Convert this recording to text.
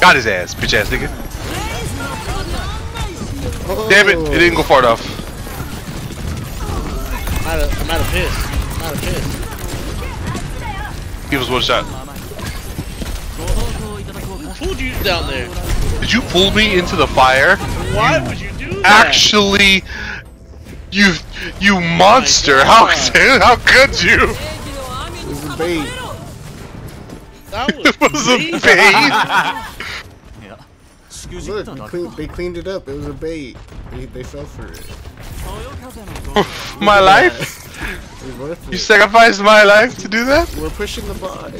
Got his ass, bitch ass nigga. Damn it, it didn't go far enough. I'm out of, I'm out of piss. I'm out of piss. Give us one shot. Who pulled you down there? Did you pull me into the fire? Why would you do that? Actually you you monster! Oh how how could you? It was a bait. that was, It was a me. bait. Look, they cleaned, they cleaned it up. It was a bait. They, they fell for it. my life? It was worth You it. sacrificed my life to do that? We're pushing the bot.